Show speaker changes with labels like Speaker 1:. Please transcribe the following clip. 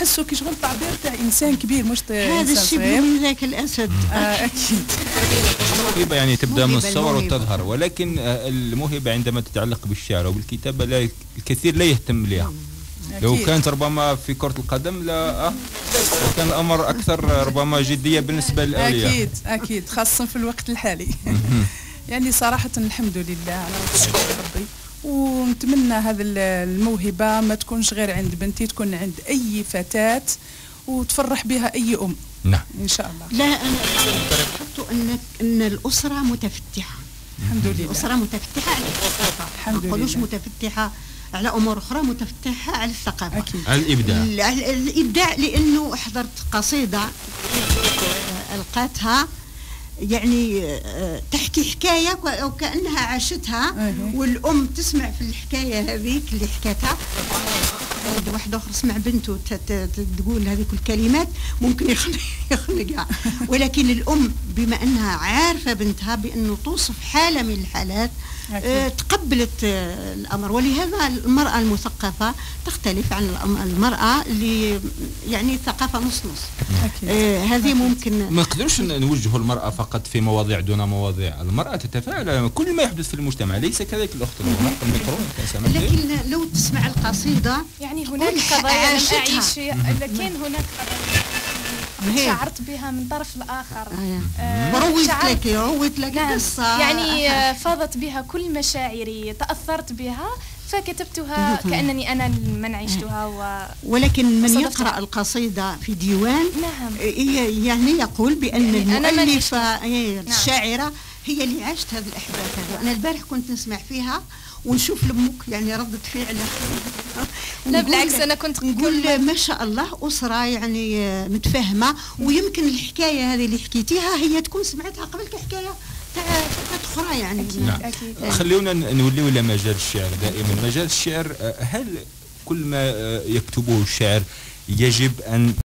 Speaker 1: حسوا كي شغل تعبير تاع إنسان كبير مش تاع
Speaker 2: هذا
Speaker 1: صغير.
Speaker 2: من ذاك الأسد.
Speaker 1: آه أكيد.
Speaker 3: الموهبة يعني تبدأ من
Speaker 2: الموهبة.
Speaker 3: وتظهر ولكن آه، الموهبة عندما تتعلق بالشعر وبالكتابة لا الكثير لا يهتم لها. لو
Speaker 1: أكيد.
Speaker 3: كانت ربما في كرة القدم لا آه، كان الأمر أكثر ربما جدية بالنسبة للأولياء
Speaker 1: أكيد أكيد خاصة في الوقت الحالي. يعني صراحة الحمد لله على ربي. ونتمنى هذا ال- الموهبة ما تكونش غير عند بنتي تكون عند أي فتاة وتفرح بها أي أم.
Speaker 3: نعم.
Speaker 1: إن شاء الله.
Speaker 2: لا أنا لاحظت ان أن الأسرة متفتحة.
Speaker 1: الحمد لله.
Speaker 2: الأسرة متفتحة على الثقافة.
Speaker 1: الحمد
Speaker 2: ما نقولوش
Speaker 1: لله.
Speaker 2: متفتحة على أمور أخرى متفتحة على الثقافة.
Speaker 1: أكيد.
Speaker 3: الإبداع.
Speaker 2: ال- ال- الإبداع لأنه حضرت قصيدة آه، ألقاتها يعني آه، تحكي أو كأنها عاشتها.
Speaker 1: أيه.
Speaker 2: والأم تسمع في الحكاية هذيك اللي حكتها واحد- واحد آخر سمع بنته تقول هذيك الكلمات ممكن يخلق يخلقها ولكن الأم بما أنها عارفة بنتها بأنه توصف حالة من الحالات تقبلت آه، الأمر. ولهذا المرأة المثقفة تختلف عن المرأة اللي يعني ثقافة نص نص. آه، هذه ممكن
Speaker 3: ما نقدرش ن- نوجه المرأة فقط في مواضيع دون مواضيع. المرأة تتفاعل كل ما يحدث في المجتمع. ليس كذلك سامعني.
Speaker 2: لكن لو تسمع القصيدة
Speaker 4: يعني هناك قضايا لم. أعيش لكن هناك قضايا. شعرت بها من طرف الآخر.
Speaker 2: آه.
Speaker 4: آه،
Speaker 2: رويت لك رويت لك
Speaker 4: نعم.
Speaker 2: قصة.
Speaker 4: يعني آه، فاضت بها كل مشاعري تأثرت بها فكتبتها كأنني أنا من عشتها و...
Speaker 2: ولكن من
Speaker 4: صدفتها.
Speaker 2: يقرأ القصيدة في ديوان
Speaker 4: نعم.
Speaker 2: يعني يقول بأن
Speaker 4: يعني من
Speaker 2: المؤلفة إيه،
Speaker 4: نعم.
Speaker 2: هي اللي عاشت هذه الأحداث هذه. أنا البارح كنت نسمع فيها ونشوف لامك يعني ردة فعلها.
Speaker 4: لا بالعكس أنا كنت
Speaker 2: نقول ما شاء الله أسرة يعني متفاهمة. ويمكن الحكاية هذه اللي حكيتيها هي تكون سمعتها قبل فتاة أخرى يعني.
Speaker 3: نعم.
Speaker 4: أكيد.
Speaker 3: خليونا ن- نوليو إلى مجال الشعر دائما. مجال الشعر آه، هل كل ما آه، يكتبه الشاعر يجب أن